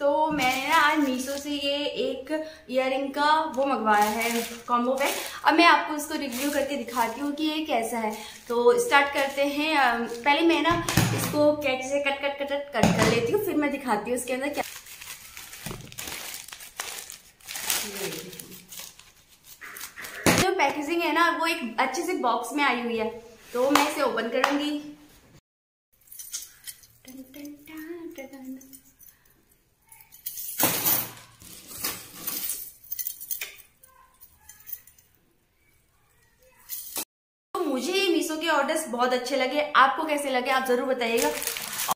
तो मैंने ना आज मीशो से ये एक इयर का वो मंगवाया है कॉम्बो पैक अब मैं आपको इसको रिव्यू करके दिखाती हूँ कि ये कैसा है। तो स्टार्ट करते हैं। पहले मैं ना इसको कैच से कट कट कट कट कर लेती हूँ, फिर मैं दिखाती हूँ इसके अंदर क्या जो पैकेजिंग है ना, वो एक अच्छे से बॉक्स में आई हुई है। तो मैं इसे ओपन करूँगी तो मुझे ये मीशो के ऑर्डर्स बहुत अच्छे लगे। आपको कैसे लगे? आप ज़रूर बताइएगा।